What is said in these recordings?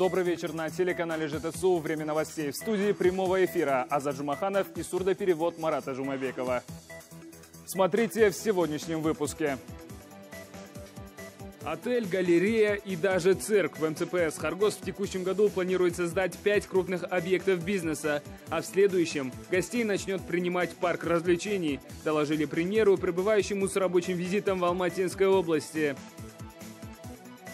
Добрый вечер на телеканале ЖТСУ. Время новостей в студии прямого эфира. Азад Жумаханов и сурдоперевод Марата Жумабекова. Смотрите в сегодняшнем выпуске. Отель, галерея и даже цирк в МЦПС Харгос в текущем году планирует создать пять крупных объектов бизнеса, а в следующем гостей начнет принимать парк развлечений, доложили премьеру, пребывающему с рабочим визитом в Алматинской области.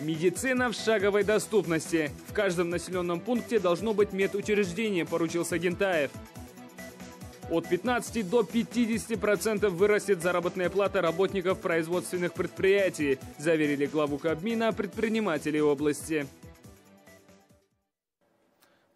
Медицина в шаговой доступности. В каждом населенном пункте должно быть медучреждение, поручил Сагентаев. От 15 до 50% вырастет заработная плата работников производственных предприятий, заверили главу Кабмина предприниматели области.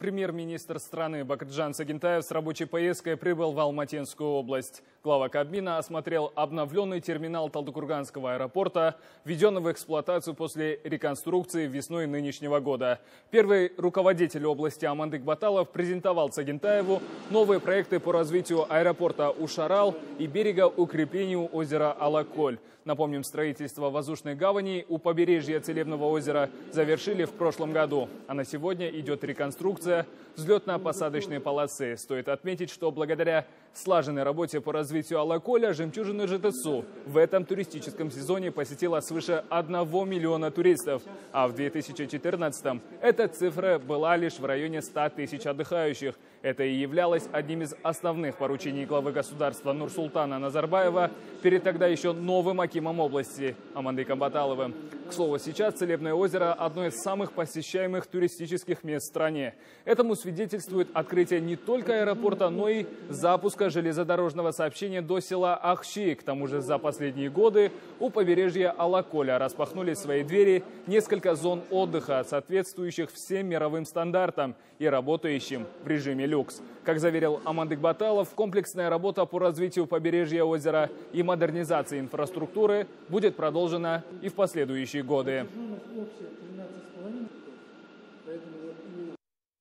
Премьер-министр страны Бакаджан Сагентаев с рабочей поездкой прибыл в Алматинскую область. Глава Кабмина осмотрел обновленный терминал Талдыкурганского аэропорта, введенный в эксплуатацию после реконструкции весной нынешнего года. Первый руководитель области Амандык Баталов презентовал Сагентаеву новые проекты по развитию аэропорта Ушарал и берега укреплению озера Алаколь. Напомним, строительство воздушной гавани у побережья Целебного озера завершили в прошлом году, а на сегодня идет реконструкция взлетно-посадочной полосы. Стоит отметить, что благодаря слаженной работе по развитию Алаколя жемчужины ЖТСУ в этом туристическом сезоне посетила свыше 1 миллиона туристов, а в 2014 эта цифра была лишь в районе 100 тысяч отдыхающих. Это и являлось одним из основных поручений главы государства Нурсултана Назарбаева перед тогда еще новым акимом области Амандыком Баталовым. К слову, сейчас Целебное озеро – одно из самых посещаемых туристических мест в стране. Этому свидетельствует открытие не только аэропорта, но и запуска железнодорожного сообщения до села Ахши. К тому же за последние годы у побережья Алаколя распахнули свои двери несколько зон отдыха, соответствующих всем мировым стандартам и работающим в режиме люкс. Как заверил Амандык Баталов, комплексная работа по развитию побережья озера и модернизации инфраструктуры будет продолжена и в последующие годы.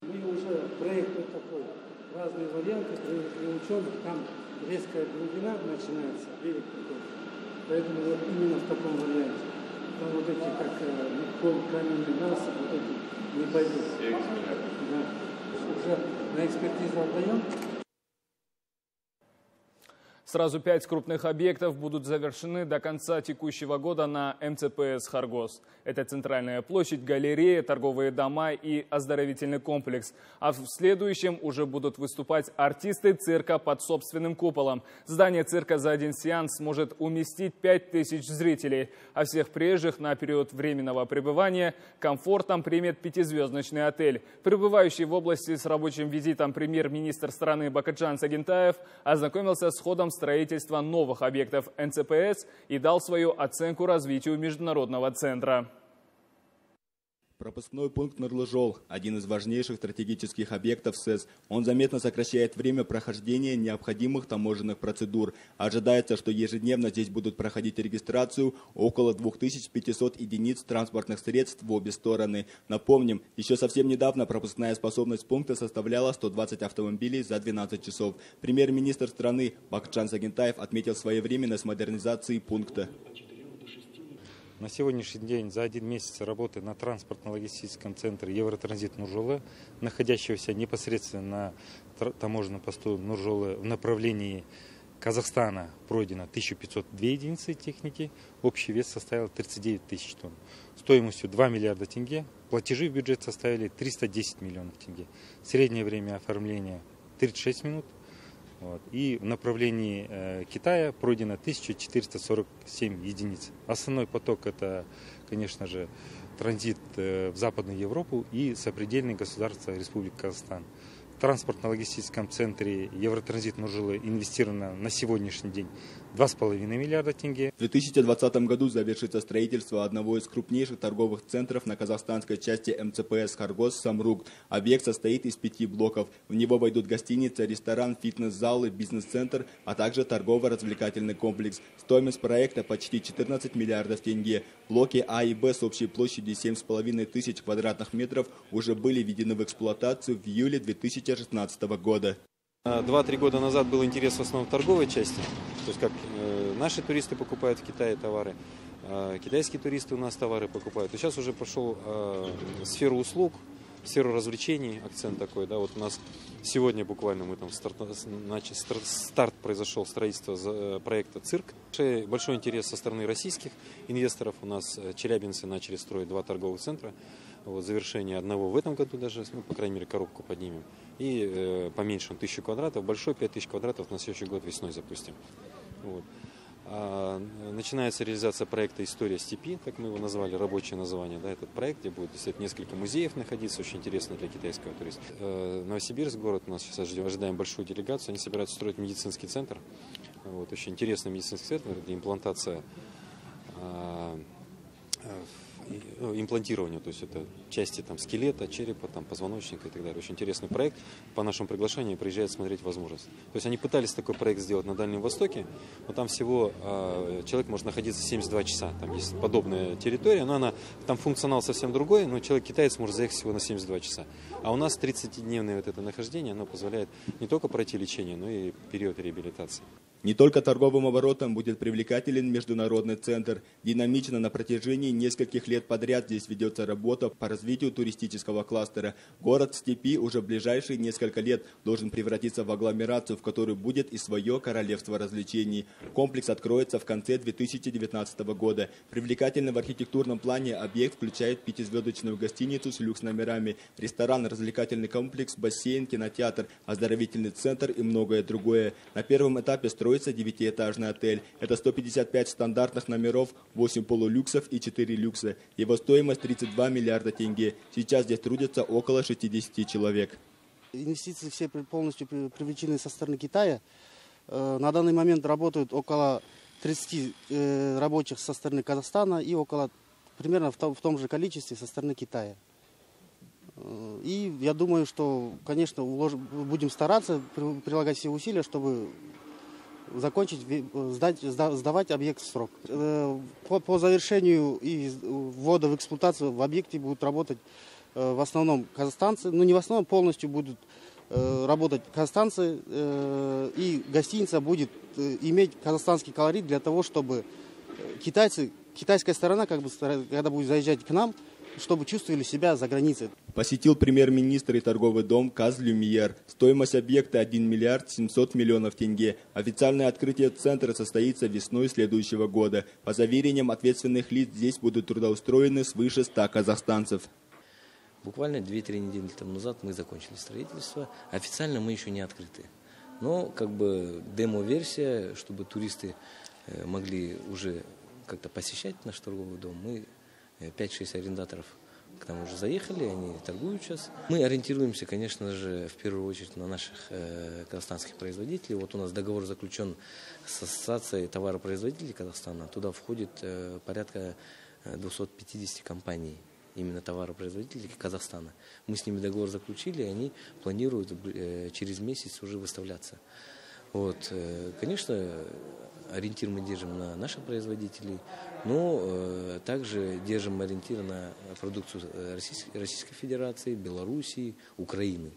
Мы уже проект вот такой, разные варианты при, при ученых, там резкая глубина начинается, берег такой. Поэтому вот именно в таком варианте. Там вот эти, как э, пол каменный насыпь, вот эти не пойдут. Да. Уже на экспертизу отдаем. Сразу пять крупных объектов будут завершены до конца текущего года на МЦПС «Харгос». Это центральная площадь, галерея, торговые дома и оздоровительный комплекс. А в следующем уже будут выступать артисты цирка под собственным куполом. Здание цирка за один сеанс сможет уместить 5000 зрителей. А всех приезжих на период временного пребывания комфортом примет пятизвездочный отель. Пребывающий в области с рабочим визитом премьер-министр страны Бакаджан Сагентаев ознакомился с ходом строительства новых объектов НЦПС и дал свою оценку развитию международного центра. Пропускной пункт Нурлыжол – один из важнейших стратегических объектов СЭС. Он заметно сокращает время прохождения необходимых таможенных процедур. Ожидается, что ежедневно здесь будут проходить регистрацию около 2500 единиц транспортных средств в обе стороны. Напомним, еще совсем недавно пропускная способность пункта составляла 120 автомобилей за 12 часов. Премьер-министр страны Бакчан Сагентаев отметил своевременность модернизации пункта. На сегодняшний день за один месяц работы на транспортно-логистическом центре Евротранзит Нуржолы, находящегося непосредственно на таможенном посту Нуржолы в направлении Казахстана пройдено 1502 единицы техники, общий вес составил 39 тысяч тонн. Стоимостью 2 миллиарда тенге, платежи в бюджет составили 310 миллионов тенге. Среднее время оформления 36 минут – вот. И в направлении э, Китая пройдено 1447 единиц. Основной поток это, конечно же, транзит э, в Западную Европу и сопредельные государства Республики Казахстан транспортно-логистическом центре Евротранзит Нуржилы инвестировано на сегодняшний день 2,5 миллиарда тенге. В 2020 году завершится строительство одного из крупнейших торговых центров на казахстанской части МЦПС «Харгос» «Самрук». Объект состоит из пяти блоков. В него войдут гостиница, ресторан, фитнес-залы, бизнес-центр, а также торгово-развлекательный комплекс. Стоимость проекта почти 14 миллиардов тенге. Блоки А и Б с общей площадью 7,5 тысяч квадратных метров уже были введены в эксплуатацию в июле 2000 2016 года. Два-три года назад был интерес в основном в торговой части, то есть как э, наши туристы покупают в Китае товары, э, китайские туристы у нас товары покупают. И сейчас уже пошел э, сфера услуг, сферу развлечений, акцент такой, да, вот у нас сегодня буквально мы там старт, значит, старт произошел строительство э, проекта «Цирк». Большой интерес со стороны российских инвесторов. У нас э, челябинцы начали строить два торговых центра. Вот, завершение одного в этом году даже, ну, по крайней мере, коробку поднимем. И э, поменьше, тысячу квадратов, большой 5000 квадратов на следующий год весной запустим. Вот. А, начинается реализация проекта «История степи», так мы его назвали, рабочее название. Да, этот проект, где будет действительно несколько музеев находиться, очень интересно для китайского туриста. Э, Новосибирск, город, у нас сейчас ожидаем большую делегацию, они собираются строить медицинский центр. Вот, очень интересный медицинский центр, где имплантация а, ну, имплантированию, то есть это части там, скелета, черепа, там, позвоночника и так далее. Очень интересный проект. По нашему приглашению приезжают смотреть возможность. То есть они пытались такой проект сделать на Дальнем Востоке, но там всего э, человек может находиться 72 часа. Там есть подобная территория, но она, там функционал совсем другой, но человек-китаец может заехать всего на 72 часа. А у нас 30-дневное вот это нахождение, оно позволяет не только пройти лечение, но и период реабилитации. Не только торговым оборотом будет привлекателен международный центр. Динамично на протяжении нескольких лет подряд здесь ведется работа по развитию туристического кластера. Город Степи уже в ближайшие несколько лет должен превратиться в агломерацию, в которой будет и свое королевство развлечений. Комплекс откроется в конце 2019 года. Привлекательный в архитектурном плане объект включает пятизвездочную гостиницу с люкс-номерами, ресторан, развлекательный комплекс, бассейн, кинотеатр, оздоровительный центр и многое другое. На первом этапе стройки строится девятиэтажный отель. Это 155 стандартных номеров, 8 полулюксов и 4 люкса. Его стоимость 32 миллиарда тенге. Сейчас здесь трудятся около 60 человек. Инвестиции все полностью привлечены со стороны Китая. Э, на данный момент работают около 30 э, рабочих со стороны Казахстана и около примерно в том, в том же количестве со стороны Китая. Э, и я думаю, что, конечно, будем стараться прилагать все усилия, чтобы закончить, сдать, сдавать объект в срок. Э, по, по завершению и ввода в эксплуатацию в объекте будут работать э, в основном казахстанцы, ну не в основном, полностью будут э, работать казахстанцы, и гостиница будет иметь казахстанский колорит для того, чтобы китайцы, китайская сторона, как бы, когда будет заезжать к нам, чтобы чувствовали себя за границей. Посетил премьер-министр и торговый дом Казлюмьер. Стоимость объекта 1 миллиард 700 миллионов тенге. Официальное открытие центра состоится весной следующего года. По заверениям ответственных лиц, здесь будут трудоустроены свыше 100 казахстанцев. Буквально 2-3 недели тому назад мы закончили строительство. Официально мы еще не открыты. Но как бы демо-версия, чтобы туристы э, могли уже как-то посещать наш торговый дом, мы 5-6 арендаторов к нам уже заехали, они торгуют сейчас. Мы ориентируемся, конечно же, в первую очередь на наших э, казахстанских производителей. Вот у нас договор заключен с Ассоциацией товаропроизводителей Казахстана. Туда входит э, порядка 250 э, компаний, именно товаропроизводителей Казахстана. Мы с ними договор заключили, и они планируют э, через месяц уже выставляться. Вот, э, конечно, ориентир мы держим на наших производителей, но э, также держим ориентир на продукцию э, Российской, Российской Федерации, Белоруссии, Украины.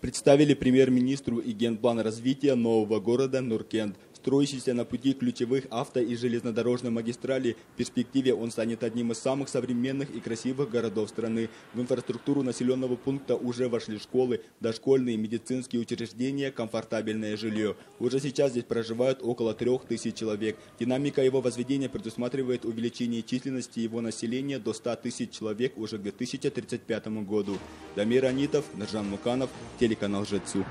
Представили премьер-министру и генплан развития нового города Нуркент строящийся на пути ключевых авто- и железнодорожной магистрали. В перспективе он станет одним из самых современных и красивых городов страны. В инфраструктуру населенного пункта уже вошли школы, дошкольные медицинские учреждения, комфортабельное жилье. Уже сейчас здесь проживают около трех тысяч человек. Динамика его возведения предусматривает увеличение численности его населения до 100 тысяч человек уже к 2035 году. Дамир Анитов, Нажан Муканов, телеканал «Жецу».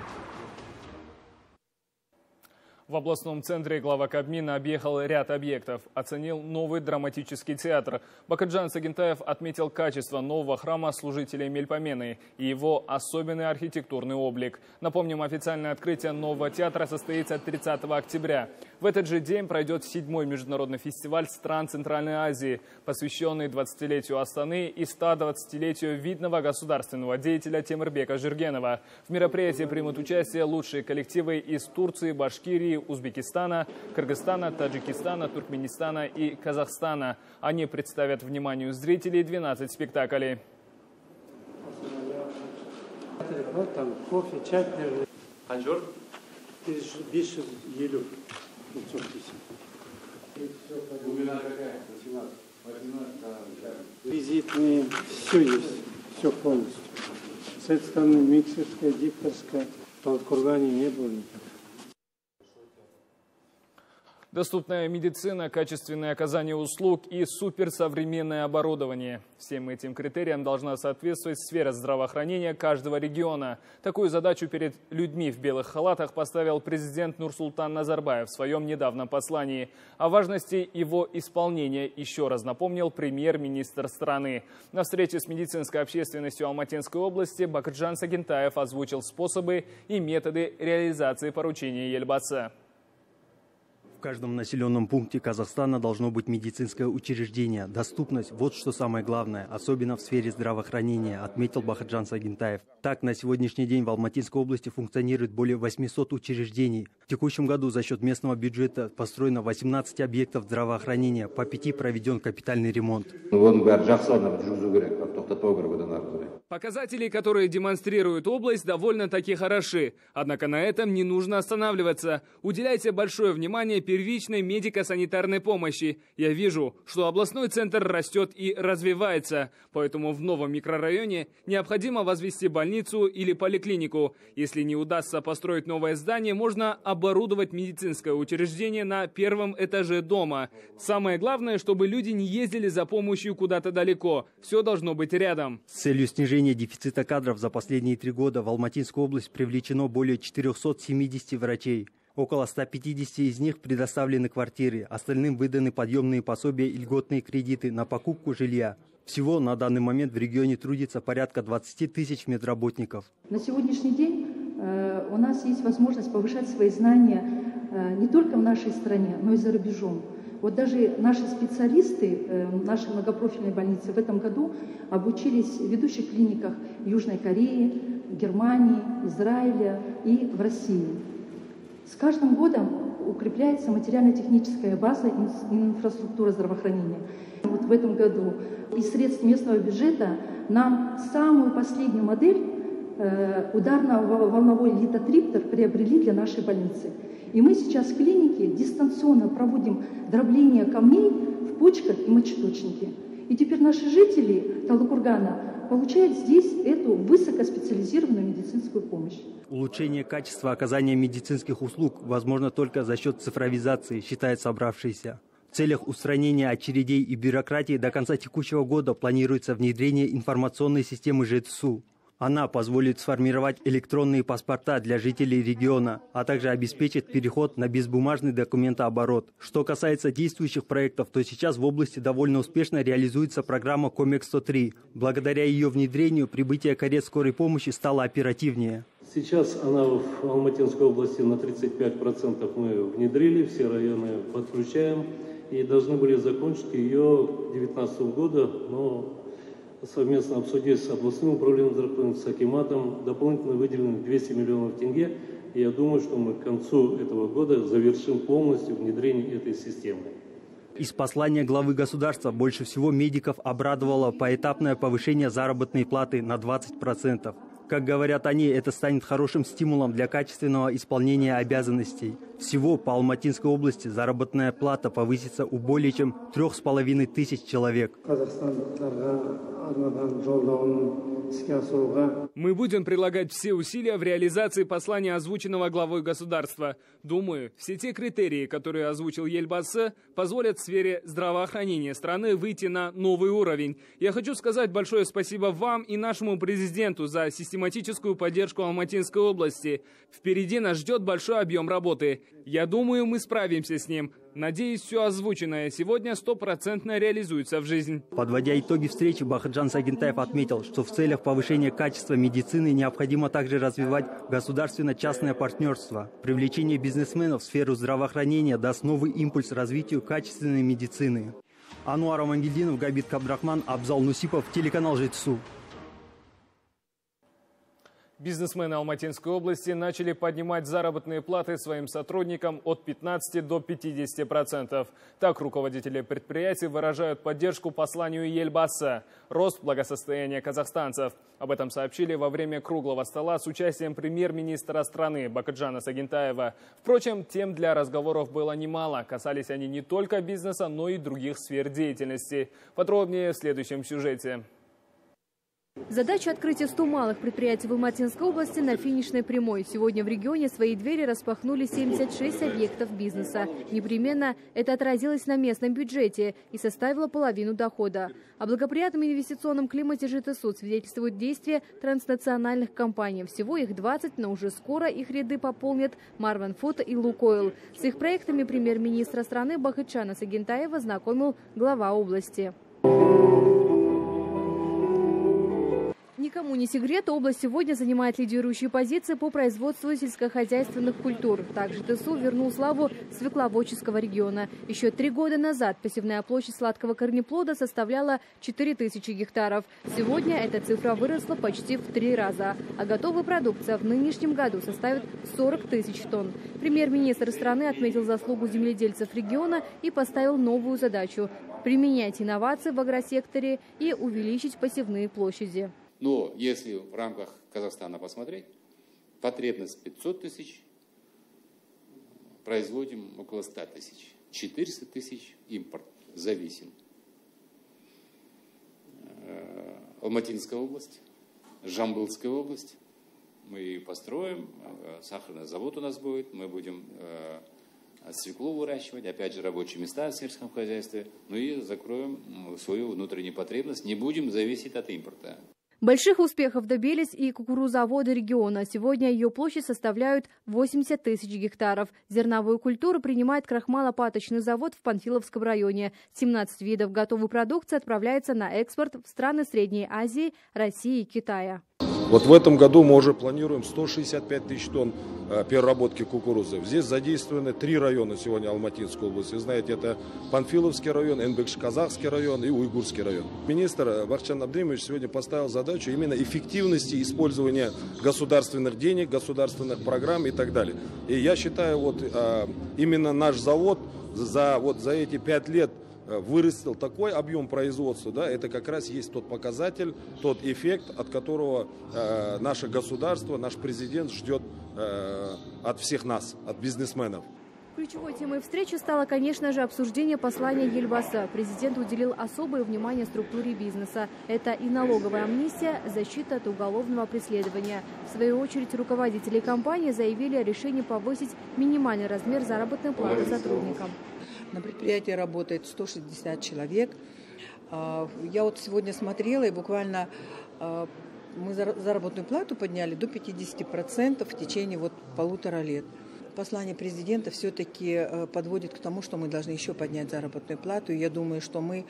В областном центре глава Кабмина объехал ряд объектов, оценил новый драматический театр. Бакаджан Сагентаев отметил качество нового храма служителей Мельпомены и его особенный архитектурный облик. Напомним, официальное открытие нового театра состоится 30 октября. В этот же день пройдет седьмой международный фестиваль стран Центральной Азии, посвященный 20-летию Астаны и 120-летию видного государственного деятеля Темирбека Жиргенова. В мероприятии примут участие лучшие коллективы из Турции, Башкирии, Узбекистана, Кыргызстана, Таджикистана, Туркменистана и Казахстана. Они представят вниманию зрителей 12 спектаклей. Вот там кофе, чай. Анжур? 550 Глубина какая? 18. 18, Визитные, все есть, все полностью. С этой стороны Миксерская, Дикторская, в Талкургане не было никаких. Доступная медицина, качественное оказание услуг и суперсовременное оборудование. Всем этим критериям должна соответствовать сфера здравоохранения каждого региона. Такую задачу перед людьми в белых халатах поставил президент Нурсултан Назарбаев в своем недавнем послании. О важности его исполнения еще раз напомнил премьер-министр страны. На встрече с медицинской общественностью Алматинской области Бакджан Сагентаев озвучил способы и методы реализации поручения Ельбаца каждом населенном пункте Казахстана должно быть медицинское учреждение. Доступность – вот что самое главное, особенно в сфере здравоохранения, отметил Бахаджан Сагентаев. Так, на сегодняшний день в Алматинской области функционирует более 800 учреждений. В текущем году за счет местного бюджета построено 18 объектов здравоохранения, по пяти проведен капитальный ремонт. Показатели, которые демонстрируют область, довольно-таки хороши. Однако на этом не нужно останавливаться. Уделяйте большое внимание первичной медико-санитарной помощи. Я вижу, что областной центр растет и развивается, поэтому в новом микрорайоне необходимо возвести больницу или поликлинику. Если не удастся построить новое здание, можно оборудовать медицинское учреждение на первом этаже дома. Самое главное, чтобы люди не ездили за помощью куда-то далеко. Все должно быть рядом. С целью снижения дефицита кадров за последние три года в Алматинскую область привлечено более 470 врачей. Около 150 из них предоставлены квартиры, остальным выданы подъемные пособия и льготные кредиты на покупку жилья. Всего на данный момент в регионе трудится порядка 20 тысяч медработников. На сегодняшний день э, у нас есть возможность повышать свои знания э, не только в нашей стране, но и за рубежом. Вот даже наши специалисты, э, наши многопрофильные больницы в этом году обучились в ведущих клиниках Южной Кореи, Германии, Израиля и в России. С каждым годом укрепляется материально-техническая база инфраструктура здравоохранения. Вот в этом году из средств местного бюджета нам самую последнюю модель э, ударно-волновой литотриптор приобрели для нашей больницы. И мы сейчас в клинике дистанционно проводим дробление камней в почках и мочеточнике. И теперь наши жители Талдыкургана получает здесь эту высокоспециализированную медицинскую помощь. Улучшение качества оказания медицинских услуг возможно только за счет цифровизации, считают собравшиеся. В целях устранения очередей и бюрократии до конца текущего года планируется внедрение информационной системы ЖЭТСУ. Она позволит сформировать электронные паспорта для жителей региона, а также обеспечит переход на безбумажный документооборот. Что касается действующих проектов, то сейчас в области довольно успешно реализуется программа Комек-103. Благодаря ее внедрению прибытие карет скорой помощи стало оперативнее. Сейчас она в Алматинской области на 35% мы внедрили, все районы подключаем и должны были закончить ее 2019 года, но совместно обсудить с областным управлением здравоохранения, с Акиматом, дополнительно выделены 200 миллионов тенге. И я думаю, что мы к концу этого года завершим полностью внедрение этой системы. Из послания главы государства больше всего медиков обрадовало поэтапное повышение заработной платы на 20%. Как говорят они, это станет хорошим стимулом для качественного исполнения обязанностей. Всего по Алматинской области заработная плата повысится у более чем трех с половиной тысяч человек. Мы будем прилагать все усилия в реализации послания, озвученного главой государства. Думаю, все те критерии, которые озвучил Ельбасы, позволят в сфере здравоохранения страны выйти на новый уровень. Я хочу сказать большое спасибо вам и нашему президенту за систематическую поддержку Алматинской области. Впереди нас ждет большой объем работы. Я думаю, мы справимся с ним. Надеюсь, все озвученное сегодня стопроцентно реализуется в жизнь. Подводя итоги встречи, Бахаджан Сагентаев отметил, что в целях повышения качества медицины необходимо также развивать государственно-частное партнерство. Привлечение бизнесменов в сферу здравоохранения даст новый импульс развитию качественной медицины. Ануар Амангельдинов, Габит Кабдрахман, Абзал Нусипов, телеканал «Жетсу». Бизнесмены Алматинской области начали поднимать заработные платы своим сотрудникам от 15 до 50 процентов. Так руководители предприятий выражают поддержку посланию Ельбаса – рост благосостояния казахстанцев. Об этом сообщили во время круглого стола с участием премьер-министра страны Бакаджана Сагентаева. Впрочем, тем для разговоров было немало. Касались они не только бизнеса, но и других сфер деятельности. Подробнее в следующем сюжете. Задача открытия 100 малых предприятий в Алматинской области на финишной прямой. Сегодня в регионе свои двери распахнули 76 объектов бизнеса. Непременно это отразилось на местном бюджете и составило половину дохода. О благоприятном инвестиционном климате ЖТСУ свидетельствуют действия транснациональных компаний. Всего их 20, но уже скоро их ряды пополнят Марван Фото и Лукойл. С их проектами премьер-министра страны Бахычана Сагентаева знакомил глава области. Никому не секрет, область сегодня занимает лидирующие позиции по производству сельскохозяйственных культур. Также ТСУ вернул славу свекловодческого региона. Еще три года назад посевная площадь сладкого корнеплода составляла 4000 гектаров. Сегодня эта цифра выросла почти в три раза. А готовая продукция в нынешнем году составит 40 тысяч тонн. Премьер-министр страны отметил заслугу земледельцев региона и поставил новую задачу – применять инновации в агросекторе и увеличить посевные площади. Но если в рамках Казахстана посмотреть, потребность 500 тысяч, производим около 100 тысяч. 400 тысяч импорт зависим. Э, Алматинская область, Жамбылская область. Мы построим, э, сахарный завод у нас будет, мы будем э, свеклу выращивать, опять же рабочие места в сельском хозяйстве, ну и закроем свою внутреннюю потребность, не будем зависеть от импорта. Больших успехов добились и кукурузоводы региона. Сегодня ее площадь составляет 80 тысяч гектаров. Зерновую культуру принимает крахмалопаточный завод в Панфиловском районе. 17 видов готовой продукции отправляется на экспорт в страны Средней Азии, России и Китая. Вот в этом году мы уже планируем 165 тысяч тонн переработки кукурузы. Здесь задействованы три района сегодня Алматинской области. Знаете, это Панфиловский район, Энбекш-Казахский район и Уйгурский район. Министр э, Бахчан Абдримович сегодня поставил задачу именно эффективности использования государственных денег, государственных программ и так далее. И я считаю, вот э, именно наш завод за, вот, за эти пять лет Э, вырастил такой объем производства, да, это как раз есть тот показатель, тот эффект, от которого э, наше государство, наш президент ждет э, от всех нас, от бизнесменов. Ключевой темой встречи стало, конечно же, обсуждение послания Ельбаса. Президент уделил особое внимание структуре бизнеса. Это и налоговая амнистия, защита от уголовного преследования. В свою очередь, руководители компании заявили о решении повысить минимальный размер заработной платы сотрудникам. На предприятии работает 160 человек. А, я вот сегодня смотрела, и буквально а, мы заработную плату подняли до 50% в течение вот полутора лет послание президента все-таки э, подводит к тому, что мы должны еще поднять заработную плату. И я думаю, что мы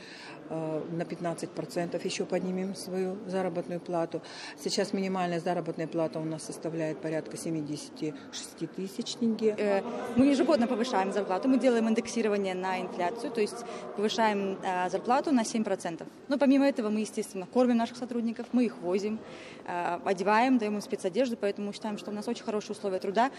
э, на 15% еще поднимем свою заработную плату. Сейчас минимальная заработная плата у нас составляет порядка 76 тысяч тенге. Э, мы ежегодно повышаем зарплату, мы делаем индексирование на инфляцию, то есть повышаем зарплату на 7%. Но помимо этого мы, естественно, кормим наших сотрудников, мы их возим, одеваем, даем им спецодежду, поэтому считаем, что у нас очень хорошие условия труда.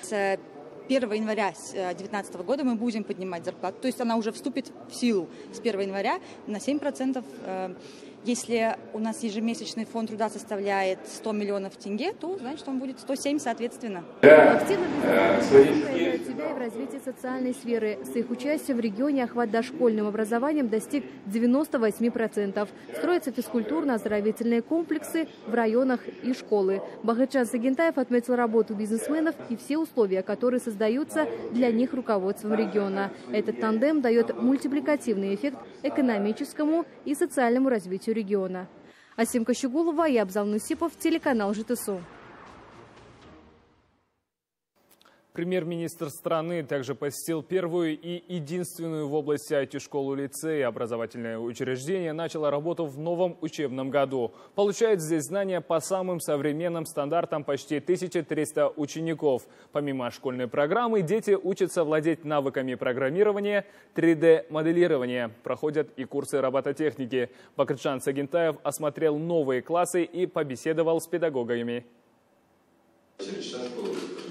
1 января 2019 года мы будем поднимать зарплату. То есть она уже вступит в силу с 1 января на 7%. Если у нас ежемесячный фонд труда составляет 100 миллионов тенге, то значит он будет 107 соответственно. Активно проявляют себя и в развитии социальной сферы. С их участием в регионе охват дошкольным образованием достиг 98%. Строятся физкультурно-оздоровительные комплексы в районах и школы. Бахачан Сагентаев отметил работу бизнесменов и все условия, которые создаются для них руководством региона. Этот тандем дает мультипликативный эффект экономическому и социальному развитию региона. Асимка Щегулова и Абзал Нусипов, телеканал ЖТСУ. Премьер-министр страны также посетил первую и единственную в области IT-школу лицея. Образовательное учреждение начало работу в новом учебном году. Получает здесь знания по самым современным стандартам почти 1300 учеников. Помимо школьной программы, дети учатся владеть навыками программирования, 3D-моделирования. Проходят и курсы робототехники. Бакрчан Сагентаев осмотрел новые классы и побеседовал с педагогами.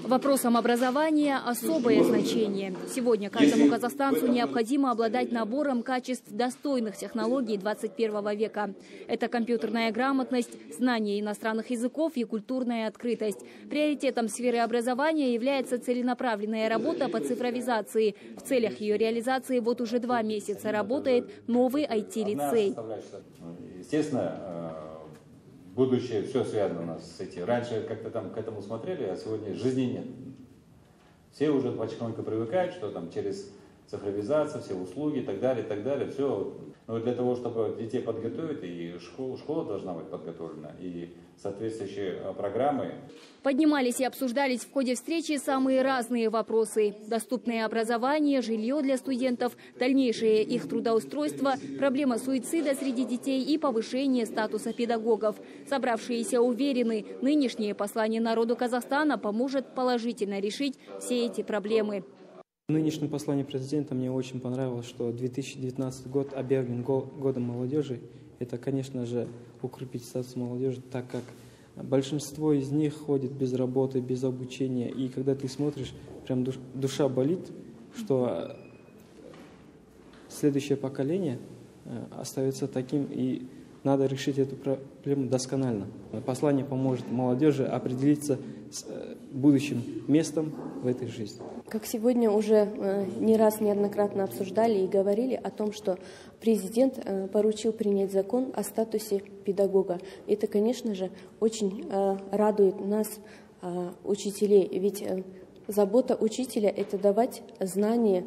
Вопросам образования особое значение. Сегодня каждому казахстанцу необходимо обладать набором качеств достойных технологий 21 века. Это компьютерная грамотность, знание иностранных языков и культурная открытость. Приоритетом сферы образования является целенаправленная работа по цифровизации. В целях ее реализации вот уже два месяца работает новый IT-лицей. Естественно, э, будущее, все связано у нас с этим. Раньше как-то там к этому смотрели, а сегодня жизни нет. Все уже потихоньку привыкают, что там через цифровизацию, все услуги и так далее, и так далее, все. Но для того, чтобы детей подготовить, и школа, школа должна быть подготовлена, и соответствующие а, программы. Поднимались и обсуждались в ходе встречи самые разные вопросы. Доступное образование, жилье для студентов, дальнейшее их трудоустройство, проблема суицида среди детей и повышение статуса педагогов. Собравшиеся уверены, нынешнее послание народу Казахстана поможет положительно решить все эти проблемы. В нынешнем послании президента мне очень понравилось, что 2019 год объявлен годом молодежи. Это, конечно же, укрепить статус молодежи, так как большинство из них ходит без работы, без обучения. И когда ты смотришь, прям душа болит, что следующее поколение э, остается таким, и надо решить эту проблему досконально. Послание поможет молодежи определиться э, будущим местом в этой жизни. Как сегодня уже э, не раз неоднократно обсуждали и говорили о том, что президент э, поручил принять закон о статусе педагога. Это, конечно же, очень радует нас, учителей, ведь забота учителя – это давать знания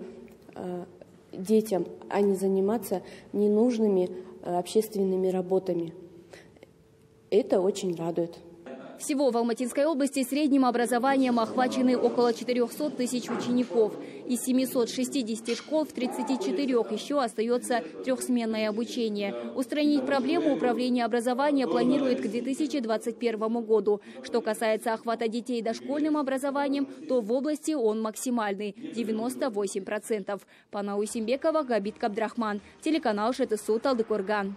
детям, а не заниматься ненужными общественными работами. Это очень радует. Всего в Алматинской области средним образованием охвачены около 400 тысяч учеников. Из 760 школ в 34 еще остается трехсменное обучение. Устранить проблему управления образования планирует к 2021 году. Что касается охвата детей дошкольным образованием, то в области он максимальный – 98%. Пана Усимбекова, Габит Кабдрахман, телеканал ШТСУ Талдыкурган.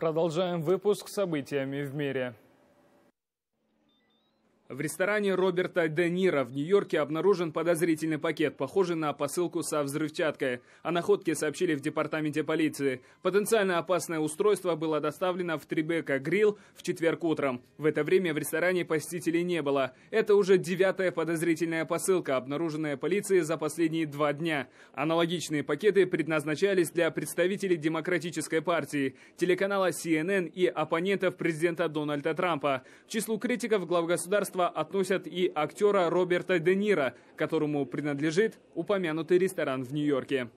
Продолжаем выпуск событиями в мире. В ресторане Роберта Де Ниро в Нью-Йорке обнаружен подозрительный пакет, похожий на посылку со взрывчаткой. О находке сообщили в департаменте полиции. Потенциально опасное устройство было доставлено в Трибека Грилл в четверг утром. В это время в ресторане посетителей не было. Это уже девятая подозрительная посылка, обнаруженная полицией за последние два дня. Аналогичные пакеты предназначались для представителей Демократической партии, телеканала CNN и оппонентов президента Дональда Трампа. В числу критиков глав общества относят и актера Роберта Де Ниро, которому принадлежит упомянутый ресторан в Нью-Йорке.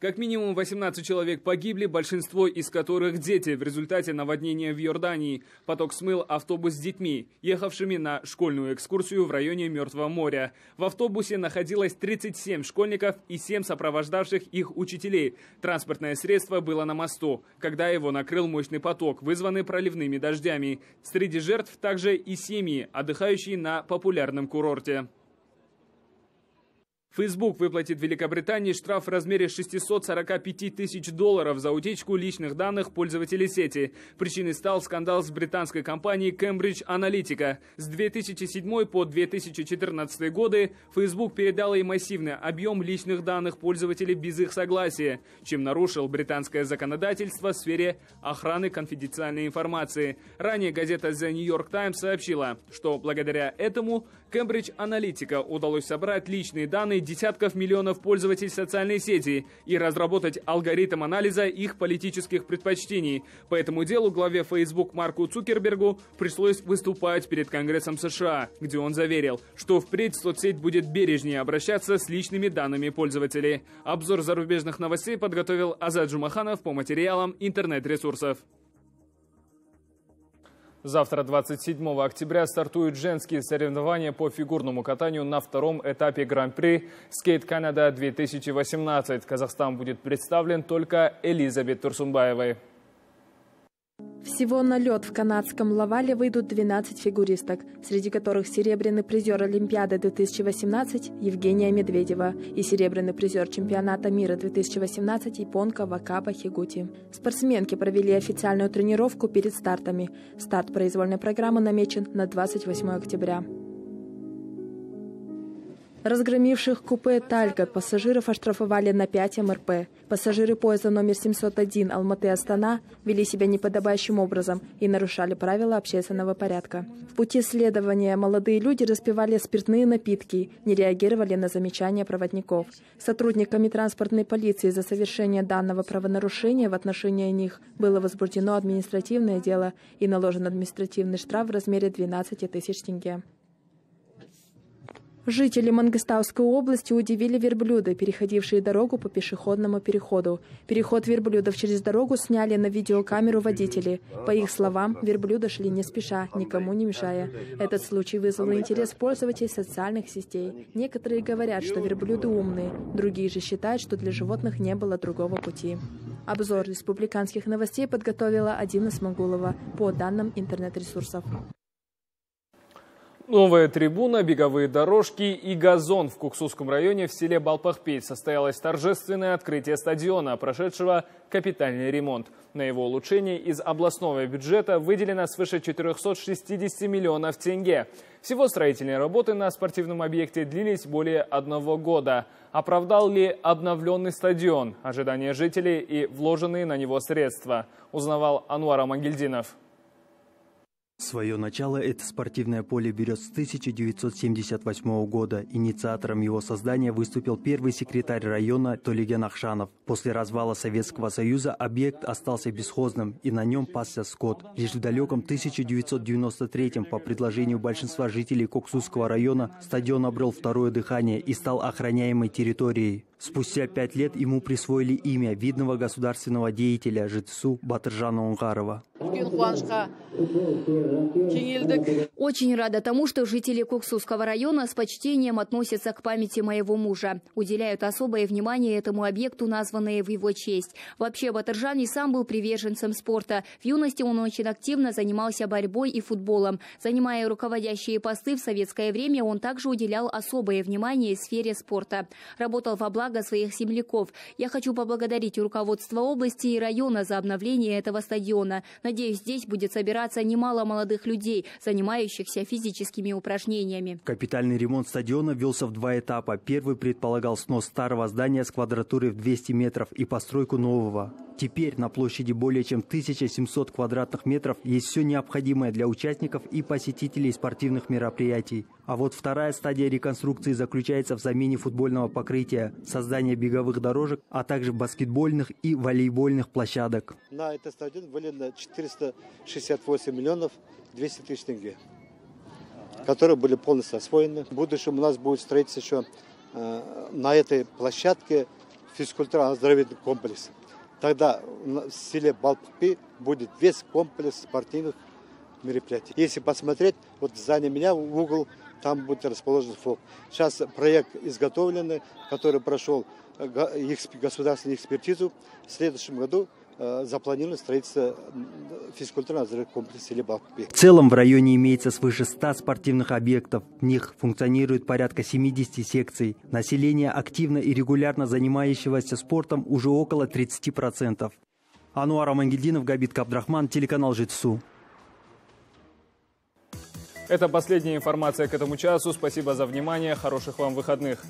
Как минимум 18 человек погибли, большинство из которых дети в результате наводнения в Йордании. Поток смыл автобус с детьми, ехавшими на школьную экскурсию в районе Мертвого моря. В автобусе находилось 37 школьников и 7 сопровождавших их учителей. Транспортное средство было на мосту, когда его накрыл мощный поток, вызванный проливными дождями. Среди жертв также и семьи, отдыхающие на популярном курорте. Facebook выплатит Великобритании штраф в размере 645 тысяч долларов за утечку личных данных пользователей сети. Причиной стал скандал с британской компанией Cambridge Analytica. С 2007 по 2014 годы Facebook передал ей массивный объем личных данных пользователей без их согласия, чем нарушил британское законодательство в сфере охраны конфиденциальной информации. Ранее газета The New York Times сообщила, что благодаря этому Cambridge Analytica удалось собрать личные данные десятков миллионов пользователей социальной сети и разработать алгоритм анализа их политических предпочтений. По этому делу главе Facebook Марку Цукербергу пришлось выступать перед Конгрессом США, где он заверил, что впредь соцсеть будет бережнее обращаться с личными данными пользователей. Обзор зарубежных новостей подготовил Азад Жумаханов по материалам интернет-ресурсов. Завтра, 27 октября, стартуют женские соревнования по фигурному катанию на втором этапе Гран-при «Скейт Канада-2018». Казахстан будет представлен только Элизабет Турсумбаевой. Всего на лед в канадском Лавале выйдут 12 фигуристок, среди которых серебряный призер Олимпиады 2018 Евгения Медведева и серебряный призер чемпионата мира 2018 японка Вакаба Хигути. Спортсменки провели официальную тренировку перед стартами. Старт произвольной программы намечен на 28 октября. Разгромивших купе «Тальга» пассажиров оштрафовали на 5 МРП. Пассажиры поезда номер 701 Алматы-Астана вели себя неподобающим образом и нарушали правила общественного порядка. В пути следования молодые люди распивали спиртные напитки, не реагировали на замечания проводников. Сотрудниками транспортной полиции за совершение данного правонарушения в отношении них было возбуждено административное дело и наложен административный штраф в размере 12 тысяч тенге. Жители Мангостауской области удивили верблюды, переходившие дорогу по пешеходному переходу. Переход верблюдов через дорогу сняли на видеокамеру водители. По их словам, верблюды шли не спеша, никому не мешая. Этот случай вызвал интерес пользователей социальных сетей. Некоторые говорят, что верблюды умные, другие же считают, что для животных не было другого пути. Обзор республиканских новостей подготовила Адина Смогулова по данным интернет-ресурсов. Новая трибуна, беговые дорожки и газон в Куксусском районе в селе Балпахпей состоялось торжественное открытие стадиона, прошедшего капитальный ремонт. На его улучшение из областного бюджета выделено свыше 460 миллионов тенге. Всего строительные работы на спортивном объекте длились более одного года. Оправдал ли обновленный стадион ожидания жителей и вложенные на него средства, узнавал Ануар Амангельдинов. Свое начало это спортивное поле берет с 1978 года. Инициатором его создания выступил первый секретарь района Толиген Ахшанов. После развала Советского Союза объект остался бесхозным, и на нем пасся скот. Лишь в далеком 1993 по предложению большинства жителей Коксусского района стадион обрел второе дыхание и стал охраняемой территорией. Спустя пять лет ему присвоили имя видного государственного деятеля ЖТСУ Батыржана Унгарова. Очень рада тому, что жители Куксусского района с почтением относятся к памяти моего мужа. Уделяют особое внимание этому объекту, названное в его честь. Вообще, Батыржан и сам был приверженцем спорта. В юности он очень активно занимался борьбой и футболом. Занимая руководящие посты в советское время, он также уделял особое внимание сфере спорта. Работал во благо своих земляков. Я хочу поблагодарить руководство области и района за обновление этого стадиона. Надеюсь, здесь будет собираться немало молодых людей, занимающихся физическими упражнениями. Капитальный ремонт стадиона велся в два этапа. Первый предполагал снос старого здания с квадратурой в 200 метров и постройку нового. Теперь на площади более чем 1700 квадратных метров есть все необходимое для участников и посетителей спортивных мероприятий. А вот вторая стадия реконструкции заключается в замене футбольного покрытия, создании беговых дорожек, а также баскетбольных и волейбольных площадок. На этот стадион выделено 468 миллионов 200 тысяч тенге, которые были полностью освоены. В будущем у нас будет строиться еще э, на этой площадке физкультурно-оздоровительный комплекс. Тогда в селе Балппи будет весь комплекс спортивных мероприятий. Если посмотреть, вот сзади меня в угол, там будет расположен ФОП. Сейчас проект изготовленный, который прошел э, государственную экспертизу. В следующем году запланировано строительство физкультурного комплекса или В целом в районе имеется свыше 100 спортивных объектов. В них функционирует порядка 70 секций. Население активно и регулярно занимающегося спортом уже около 30%. Ануар Амангельдинов, Габит Кабдрахман, телеканал «Житсу». Это последняя информация к этому часу. Спасибо за внимание. Хороших вам выходных.